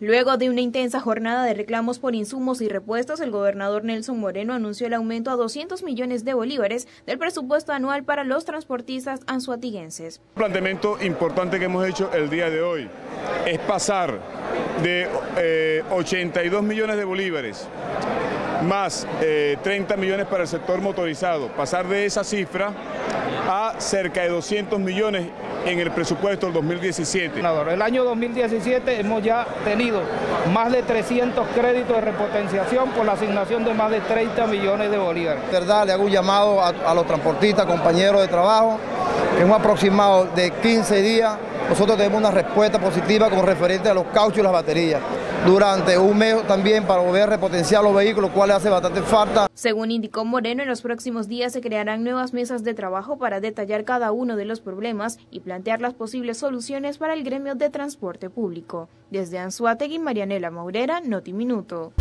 Luego de una intensa jornada de reclamos por insumos y repuestos, el gobernador Nelson Moreno anunció el aumento a 200 millones de bolívares del presupuesto anual para los transportistas anzuatiguenses. Un planteamiento importante que hemos hecho el día de hoy es pasar de 82 eh, millones de bolívares más 30 eh, millones para el sector motorizado, pasar de esa cifra a cerca de 200 millones en el presupuesto del 2017. El año 2017 hemos ya tenido más de 300 créditos de repotenciación por la asignación de más de 30 millones de bolívares. verdad, le hago un llamado a, los transportistas, compañeros de trabajo, en un aproximado de 15 días nosotros tenemos una respuesta positiva como referente a los cauchos y las baterías. Durante un mes también para volver a repotenciar los vehículos, cual hace bastante falta. Según indicó Moreno, en los próximos días se crearán nuevas mesas de trabajo para detallar cada uno de los problemas y plantear las posibles soluciones para el gremio de transporte público. Desde Anzuategui, Marianela Maurera, Noti Minuto.